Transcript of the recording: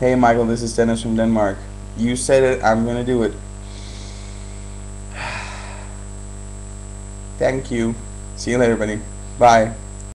Hey, Michael, this is Dennis from Denmark. You said it, I'm gonna do it. Thank you. See you later, buddy. Bye.